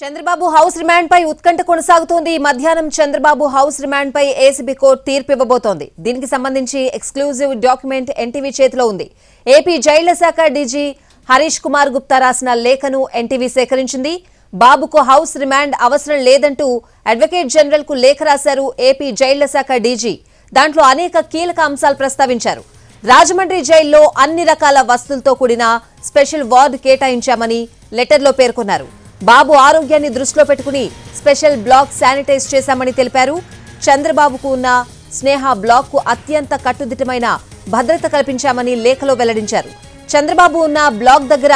Chandrababu house remand పై ఉత్కంఠ కొనసాగుతోంది. ఈ మధ్యాహ్నం చంద్రబాబు హౌస్ రిమాండ్ పై ఏసీబీ కోర్టు తీర్పు ఇవ్వబోతోంది. దీనికి సంబంధించి ఎక్స్క్లూజివ్ డాక్యుమెంట్ ఎన్టీవీ చేతిలో ఉంది. ఏపీ జైళ్ళ శాఖ డీజీ హరీష్ కుమార్ గుప్తా రాసిన లేఖను ఎన్టీవీ సేకరించింది. బాబుకు హౌస్ రిమాండ్ అవసరం లేదంటూ అడ్వకేట్ జనరల్కు లేఖ రాశారు ఏపీ జైళ్ళ శాఖ డీజీ. దాంట్లో అనేక కీలక అంశాలు ప్రస్తావించారు. రాజమండ్రి జైల్లో అన్ని రకాల వస్తువులతో కూడిన స్పెషల్ వార్డు కేటాయించామని లెటర్లో పేర్కొన్నారు. బాబు ఆరోగ్యాన్ని దృష్టిలో పెట్టుకుని స్పెషల్ బ్లాక్ శానిటైజ్ చేశామని తెలిపారు. చంద్రబాబుకు ఉన్న స్నేహ బ్లాక్కు అత్యంత కట్టుదిట్టమైన భద్రత కల్పించామని లేఖలో వెల్లడించారు. చంద్రబాబు ఉన్న బ్లాక్ దగ్గర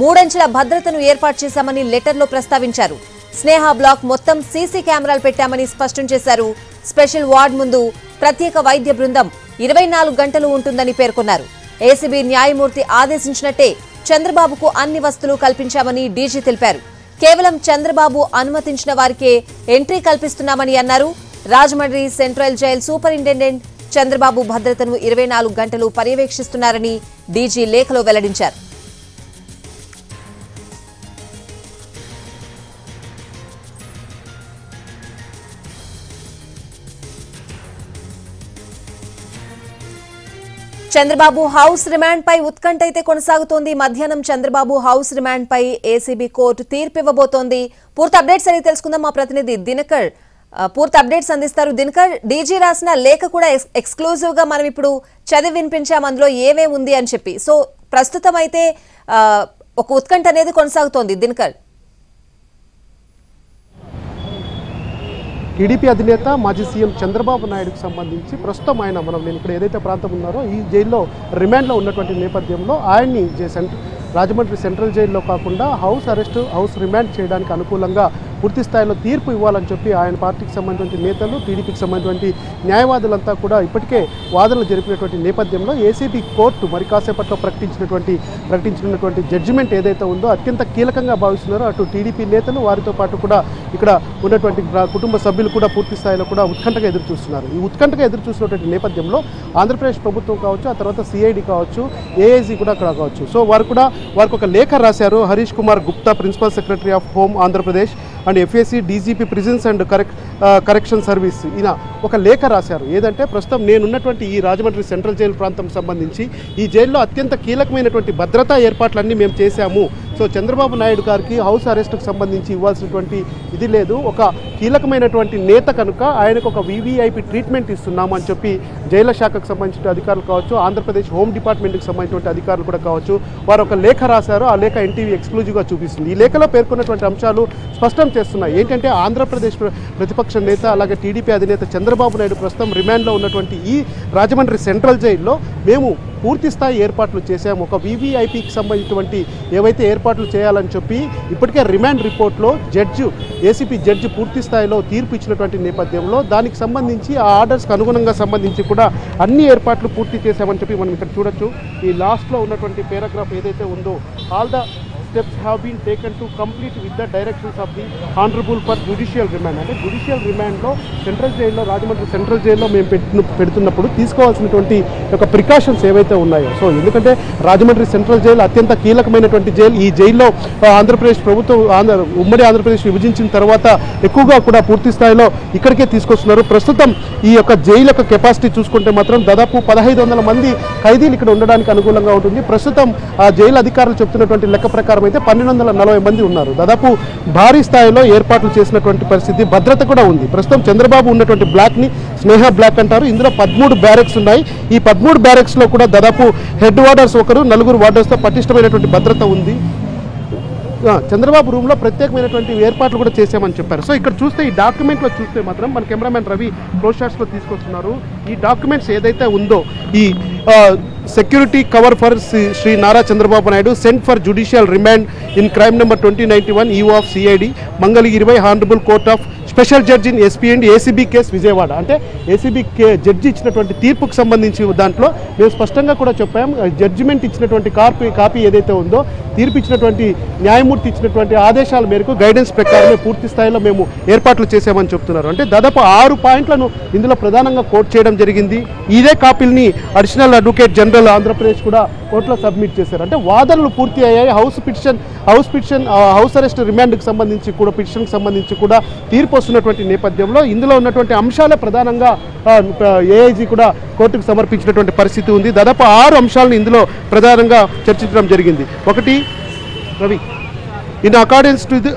మూడంచెల భద్రతను ఏర్పాటు చేశామని లెటర్లో ప్రస్తావించారు. స్నేహ బ్లాక్ మొత్తం సీసీ కెమెరాలు పెట్టామని స్పష్టం చేశారు. స్పెషల్ వార్డ్ ముందు ప్రత్యేక వైద్య బృందం ఇరవై నాలుగు గంటలు ఉంటుందని పేర్కొన్నారు. ఏసీబీ న్యాయమూర్తి ఆదేశించినట్టే చంద్రబాబుకు అన్ని వస్తువులు కల్పించామని డీజీ తెలిపారు. కేవలం చంద్రబాబు అనుమతించిన వారికే ఎంట్రీ కల్పిస్తున్నామని అన్నారు. Rajahmundry central jail superintendent Chandrababu భద్రతను ఇరవై నాలుగు గంటలు పర్యవేక్షిస్తున్నారని డీజీ లేఖలో వెల్లడించారు. చంద్రబాబు హౌస్ రిమాండ్ పై ఉత్కంఠ అయితే కొనసాగుతోంది. మధ్యాహ్నం చంద్రబాబు హౌస్ రిమాండ్ పై ఏసీబీ కోర్టు తీర్పు ఇవ్వబోతోంది. పూర్తి అప్డేట్స్ అని తెలుసుకుందాం. మా ప్రతినిధి దినకర్ పూర్తి అప్డేట్స్ అందిస్తారు. దినకర్ డీజీ రాసిన లేఖ కూడా ఎక్స్క్లూజివ్గా మనం ఇప్పుడు చదివి వినిపించాం. అందులో ఏమేమి ఉంది అని చెప్పి. సో ప్రస్తుతం అయితే ఒక ఉత్కంఠ అనేది కొనసాగుతోంది. దినకర్. టీడీపీ అధినేత మాజీ సీఎం చంద్రబాబు నాయుడుకు సంబంధించి ప్రస్తుతం ఆయన మనం నేను ఇక్కడ ఏదైతే ప్రాంతం ఉన్నారో ఈ జైల్లో రిమాండ్లో ఉన్నటువంటి నేపథ్యంలో ఆయన్ని రాజమండ్రి సెంట్రల్ జైల్లో కాకుండా హౌస్ అరెస్ట్ హౌస్ రిమాండ్ చేయడానికి అనుకూలంగా పూర్తి స్థాయిలో తీర్పు ఇవ్వాలని చెప్పి ఆయన పార్టీకి సంబంధించిన నేతలు టీడీపీకి సంబంధించినటువంటి న్యాయవాదులంతా కూడా ఇప్పటికే వాదనలు జరిపినటువంటి నేపథ్యంలో ఏసీబీ కోర్టు మరి కాసేపట్లో ప్రకటించినటువంటి ప్రకటించినటువంటి జడ్జిమెంట్ ఏదైతే ఉందో అత్యంత కీలకంగా భావిస్తున్నారో అటు టీడీపీ నేతలు వారితో పాటు కూడా ఇక్కడ ఉన్నటువంటి కుటుంబ సభ్యులు కూడా పూర్తి స్థాయిలో కూడా ఉత్కంఠగా ఎదురు చూస్తున్నారు. ఈ ఉత్కంఠగా ఎదురు చూసినటువంటి నేపథ్యంలో ఆంధ్రప్రదేశ్ ప్రభుత్వం కావచ్చు ఆ తర్వాత సిఐడి కావచ్చు ఏఐజీ కూడా అక్కడ కావచ్చు. సో వారు కూడా వారికి ఒక లేఖ రాశారు. Harish Kumar Gupta principal secretary of home Andhra Pradesh. And FAC DGP prisons and correct correction service ఈయన ఒక లేఖ రాశారు. ఏదంటే ప్రస్తుతం నేనున్నటువంటి ఈ రాజమండ్రి సెంట్రల్ జైలు ప్రాంతం సంబంధించి ఈ జైల్లో అత్యంత కీలకమైనటువంటి భద్రతా ఏర్పాట్లన్నీ మేము చేశాము. సో చంద్రబాబు నాయుడు గారికి హౌస్ అరెస్ట్కు సంబంధించి ఇవ్వాల్సినటువంటి ఇది లేదు. ఒక కీలకమైనటువంటి నేత కనుక ఆయనకు ఒక వివిఐపి ట్రీట్మెంట్ ఇస్తున్నాము అని చెప్పి జైల శాఖకు సంబంధించిన అధికారులు కావచ్చు ఆంధ్రప్రదేశ్ హోమ్ డిపార్ట్మెంట్కి సంబంధించినటువంటి అధికారులు కూడా కావచ్చు వారు ఒక లేఖ రాశారు. ఆ లేఖ ఎన్టీవీ ఎక్స్క్లూజివ్గా చూపిస్తుంది. ఈ లేఖలో పేర్కొన్నటువంటి అంశాలు స్పష్టం చేస్తున్నాయి. ఏంటంటే ఆంధ్రప్రదేశ్ ప్రతిపక్ష నేత అలాగే టీడీపీ అధినేత చంద్రబాబు నాయుడు ప్రస్తుతం రిమాండ్లో ఉన్నటువంటి ఈ రాజమండ్రి సెంట్రల్ జైల్లో మేము పూర్తి స్థాయి ఏర్పాట్లు చేశాము ఒక వీవీఐపీకి సంబంధించినటువంటి ఏవైతే ఏర్పాట్లు చేయాలని చెప్పి ఇప్పటికే రిమాండ్ రిపోర్ట్లో జడ్జి ఏసీపీ జడ్జి పూర్తి స్థాయిలో తీర్పు ఇచ్చినటువంటి నేపథ్యంలో దానికి సంబంధించి ఆ ఆర్డర్స్కి అనుగుణంగా సంబంధించి కూడా అన్ని ఏర్పాట్లు పూర్తి చేశామని చెప్పి మనం ఇక్కడ చూడొచ్చు. ఈ లాస్ట్లో ఉన్నటువంటి పేరాగ్రాఫ్ ఏదైతే ఉందో all the steps have been taken to complete with the directions of the honourable for judicial remand అంటే జుడిషియల్ రిమాండ్లో సెంట్రల్ జైల్లో రాజమండ్రి సెంట్రల్ జైల్లో మేము పెట్టిన పెడుతున్నప్పుడు తీసుకోవాల్సినటువంటి యొక్క ప్రికాషన్స్ ఏవైతే ఉన్నాయో. సో ఎందుకంటే రాజమండ్రి సెంట్రల్ జైలు అత్యంత కీలకమైనటువంటి జైలు ఈ జైల్లో ఆంధ్రప్రదేశ్ ప్రభుత్వం ఆంధ్ర ఉమ్మడి ఆంధ్రప్రదేశ్ విభజించిన తర్వాత ఎక్కువగా కూడా పూర్తి స్థాయిలో ఇక్కడికే తీసుకొస్తున్నారు. ప్రస్తుతం ఈ యొక్క జైలు యొక్క కెపాసిటీ చూసుకుంటే మాత్రం దాదాపు పదహైదు వందల మంది ఖైదీలు ఇక్కడ ఉండడానికి అనుకూలంగా ఉంటుంది. ప్రస్తుతం ఆ జైలు అధికారులు చెప్తున్నటువంటి లెక్క ప్రకారం అయితే పన్నెండు వందల నలభై మంది ఉన్నారు. దాదాపు భారీ స్థాయిలో ఏర్పాట్లు చేసినటువంటి పరిస్థితి భద్రత కూడా ఉంది. ప్రస్తుతం చంద్రబాబు ఉన్నటువంటి బ్లాక్ని స్నేహ బ్లాక్ అంటారు. ఇందులో పదమూడు బ్యారెక్స్ ఉన్నాయి. ఈ పదమూడు బ్యారెక్స్లో కూడా దాదాపు హెడ్ వార్డర్స్ ఒకరు నలుగురు వార్డర్స్తో పటిష్టమైనటువంటి భద్రత ఉంది. చంద్రబాబు రూమ్లో ప్రత్యేకమైనటువంటి ఏర్పాట్లు కూడా చేశామని చెప్పారు. సో ఇక్కడ చూస్తే ఈ డాక్యుమెంట్లో చూస్తే మాత్రం మన కెమెరామెన్ రవి క్లోజ్ షాట్స్లో తీసుకొస్తున్నారు. ఈ డాక్యుమెంట్స్ ఏదైతే ఉందో ఈ security cover for Shri Nara Chandrababu Naidu sent for judicial remand in crime number twenty ninety one EO of CID మంగళగిరిపై honourable court of special judge in SP and ACB case Vijayawada. అంటే ACB కే judge ఇచ్చినటువంటి తీర్పుకు సంబంధించి దాంట్లో మేము స్పష్టంగా కూడా చెప్పాం. Judgement ఇచ్చినటువంటి కాపీ కాపీ ఏదైతే ఉందో తీర్పు ఇచ్చినటువంటి న్యాయమూర్తి ఇచ్చినటువంటి ఆదేశాల మేరకు గైడెన్స్ ప్రకారమే పూర్తి స్థాయిలో మేము ఏర్పాట్లు చేసామని చెప్తున్నారు. అంటే దాదాపు ఆరు పాయింట్లను ఇందులో ప్రధానంగా కోట్ చేయడం జరిగింది. ఇదే కాపీల్ని అడిషనల్ అడ్వకేట్ జనరల్ ఆంధ్రప్రదేశ్ కూడా కోర్టులో సబ్మిట్ చేశారు. అంటే వాదనలు పూర్తి అయ్యాయి. House petition house petition house arrest రిమాండ్కి సంబంధించి కూడా పిటిషన్కి సంబంధించి కూడా తీర్పు వస్తున్నటువంటి నేపథ్యంలో ఇందులో ఉన్నటువంటి అంశాలే ప్రధానంగా ఏఐజీ కూడా కోర్టుకు సమర్పించినటువంటి పరిస్థితి ఉంది. దాదాపు ఆరు అంశాలను ఇందులో ప్రధానంగా చర్చించడం జరిగింది. ఒకటి Ravi in accordance to the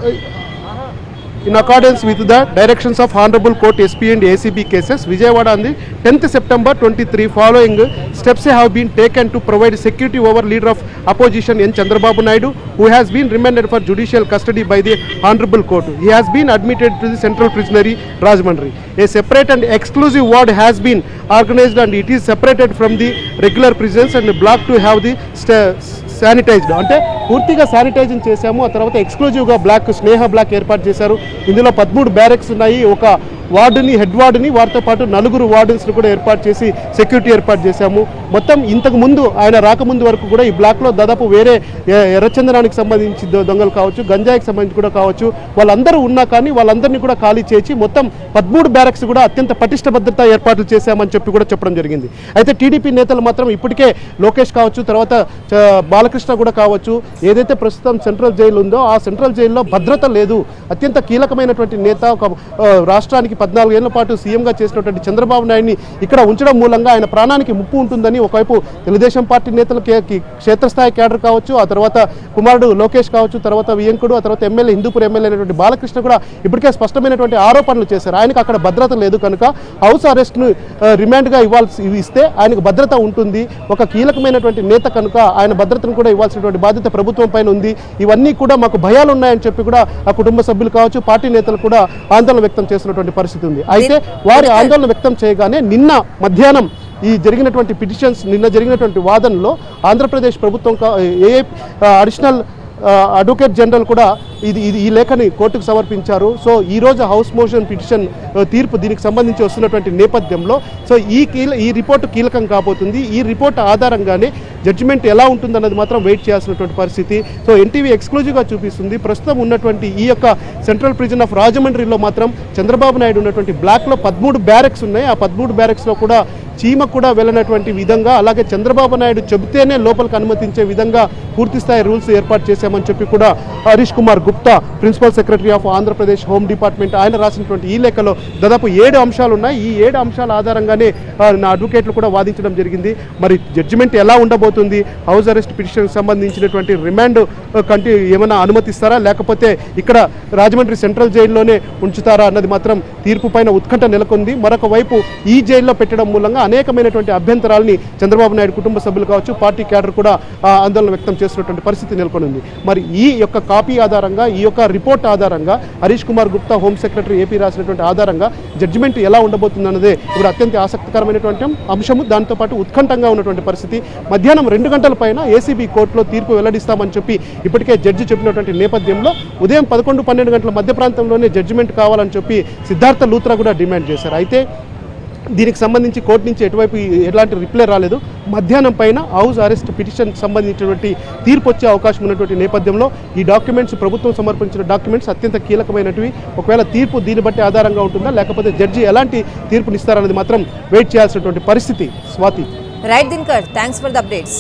in accordance with the directions of Honorable Court SP and ACB cases, Vijayawada on the 10th September 23 following steps have been taken to provide security over leader of opposition N. Chandrababu Naidu, who has been remanded for judicial custody by the Honorable Court. He has been admitted to the Central Prisonary Rajmandri. A separate and exclusive ward has been organized and it is separated from the regular prisons and blocked to have the sta- sanitised అంటే పూర్తిగా sanitising చేశాము. ఆ తర్వాత ఎక్స్క్లూజివ్గా black స్నేహ black ఏర్పాటు చేశారు. ఇందులో పదమూడు బ్యారెక్స్ ఉన్నాయి. ఒక వార్డుని హెడ్ వార్డుని వారితో పాటు నలుగురు వార్డెన్స్ని కూడా ఏర్పాటు చేసి సెక్యూరిటీ ఏర్పాటు చేశాము. మొత్తం ఇంతకు ముందు ఆయన రాకముందు వరకు కూడా ఈ బ్లాక్లో దాదాపు వేరే ఎర్రచందనానికి సంబంధించి దొంగలు కావచ్చు గంజాయికి సంబంధించి కూడా కావచ్చు వాళ్ళందరూ ఉన్నా కానీ వాళ్ళందరినీ కూడా ఖాళీ చేసి మొత్తం పదమూడు బ్యారెక్స్ కూడా అత్యంత పటిష్ట భద్రతా ఏర్పాట్లు చేశామని చెప్పి కూడా చెప్పడం జరిగింది. అయితే టీడీపీ నేతలు మాత్రం ఇప్పటికే లోకేష్ కావచ్చు తర్వాత బాలకృష్ణ కూడా కావచ్చు ఏదైతే ప్రస్తుతం సెంట్రల్ జైలు ఉందో ఆ సెంట్రల్ జైల్లో భద్రత లేదు. అత్యంత కీలకమైనటువంటి నేత ఒక రాష్ట్రానికి పద్నాలుగు పద్నాలుగేళ్ళ పాటు సీఎంగా చేసినటువంటి చంద్రబాబు నాయుడిని ఇక్కడ ఉంచడం మూలంగా ఆయన ప్రాణానికి ముప్పు ఉంటుందని ఒకవైపు తెలుగుదేశం పార్టీ నేతలు క్షేత్రస్థాయి క్యాడర్ కావచ్చు ఆ తర్వాత కుమారుడు లోకేష్ కావచ్చు తర్వాత వియంకుడు ఆ తర్వాత ఎమ్మెల్యే హిందూపూర్ ఎమ్మెల్యే అయినటువంటి బాలకృష్ణ కూడా ఇప్పటికే స్పష్టమైనటువంటి ఆరోపణలు చేశారు. ఆయనకు అక్కడ భద్రత లేదు కనుక హౌస్ అరెస్ట్ను రిమాండ్గా ఇవ్వాల్సి ఇస్తే ఆయనకు భద్రత ఉంటుంది. ఒక కీలకమైనటువంటి నేత కనుక ఆయన భద్రతను కూడా ఇవ్వాల్సినటువంటి బాధ్యత ప్రభుత్వం పైన ఉంది. ఇవన్నీ కూడా మాకు భయాలు ఉన్నాయని చెప్పి కూడా ఆ కుటుంబ సభ్యులు కావచ్చు పార్టీ నేతలు కూడా ఆందోళన వ్యక్తం చేస్తున్నటువంటి పరిస్థితి ఉంది. అయితే వారి ఆందోళన వ్యక్తం చేయగానే నిన్న మధ్యాహ్నం ఈ జరిగినటువంటి పిటిషన్స్ నిన్న జరిగినటువంటి వాదనలో ఆంధ్రప్రదేశ్ ప్రభుత్వం ఏ అడిషనల్ అడ్వకేట్ జనరల్ కూడా ఇది ఇది ఈ లేఖని కోర్టుకు సమర్పించారు. సో ఈ రోజు హౌస్ మోషన్ పిటిషన్ తీర్పు దీనికి సంబంధించి వస్తున్నటువంటి నేపథ్యంలో సో ఈ కీల ఈ రిపోర్టు కీలకం కాబోతుంది. ఈ రిపోర్ట్ ఆధారంగానే జడ్జిమెంట్ ఎలా ఉంటుందన్నది మాత్రం వెయిట్ చేయాల్సినటువంటి పరిస్థితి. సో ఎన్టీవీ ఎక్స్క్లూజివ్గా చూపిస్తుంది. ప్రస్తుతం ఉన్నటువంటి ఈ యొక్క సెంట్రల్ ప్రిజన్ ఆఫ్ రాజమండ్రిలో మాత్రం చంద్రబాబు నాయుడు ఉన్నటువంటి బ్లాక్లో పదమూడు బ్యారెక్స్ ఉన్నాయి. ఆ పదమూడు బ్యారెక్స్లో కూడా చీమ కూడా వెళ్ళినటువంటి విధంగా అలాగే చంద్రబాబు నాయుడు చెబితేనే లోపలికి అనుమతించే విధంగా పూర్తి స్థాయి రూల్స్ ఏర్పాటు చేశామని చెప్పి కూడా Harish Kumar Gupta principal secretary of Andhra Pradesh home department ఆయన రాసినటువంటి ఈ లెక్కలో దాదాపు ఏడు అంశాలు ఉన్నాయి ఈ ఏడు అంశాల ఆధారంగానే నా అడ్వకేట్లు కూడా వాదించడం జరిగింది. మరి జడ్జిమెంట్ ఎలా ఉండబోతుంది? హౌస్ అరెస్ట్ పిటిషన్కి సంబంధించినటువంటి రిమాండ్ కంటి ఏమైనా అనుమతిస్తారా? లేకపోతే ఇక్కడ రాజమండ్రి సెంట్రల్ జైల్లోనే ఉంచుతారా? అన్నది మాత్రం తీర్పు పైన ఉత్కంఠ నెలకొంది. మరొక వైపు ఈ జైల్లో పెట్టడం మూలంగా అనేకమైనటువంటి అభ్యంతరాలని చంద్రబాబు నాయుడు కుటుంబ సభ్యులు కావచ్చు పార్టీ క్యాడర్ కూడా ఆందోళన వ్యక్తం చేస్తున్నటువంటి పరిస్థితి నెలకొని ఉంది మరి ఈ యొక్క కాపీ ఆధారంగా ఈ యొక్క రిపోర్ట్ ఆధారంగా Harish Kumar Gupta home secretary AP రాసినటువంటి ఆధారంగా జడ్జిమెంట్ ఎలా ఉండబోతుంది అన్నదే ఇప్పుడు అత్యంత ఆసక్తికరమైనటువంటి అంశము. దాంతోపాటు ఉత్కంఠంగా ఉన్నటువంటి పరిస్థితి. మధ్యాహ్నం రెండు గంటల పైన ఏసీబీ కోర్టులో తీర్పు వెల్లడిస్తామని చెప్పి ఇప్పటికే జడ్జి చెప్పినటువంటి నేపథ్యంలో ఉదయం పదకొండు పన్నెండు గంటల మధ్య ప్రాంతంలోనే జడ్జిమెంట్ కావాలని చెప్పి సిద్ధార్థ లూత్రా కూడా డిమాండ్ చేశారు. అయితే దీనికి సంబంధించి కోర్టు నుంచి ఎటువైపు ఎలాంటి రిప్లై రాలేదు. మధ్యాహ్నం పైన హౌస్ అరెస్ట్ పిటిషన్ సంబంధించినటువంటి తీర్పు వచ్చే అవకాశం ఉన్నటువంటి నేపథ్యంలో ఈ డాక్యుమెంట్స్ ప్రభుత్వం సమర్పించిన డాక్యుమెంట్స్ అత్యంత కీలకమైనటువంటి ఒకవేళ తీర్పు దీన్ని బట్టి ఆధారంగా ఉంటుందా? లేకపోతే జడ్జి ఎలాంటి తీర్పునిస్తారన్నది మాత్రం వెయిట్ చేయాల్సినటువంటి పరిస్థితి. Swathi. Right Dinakar thanks for the updates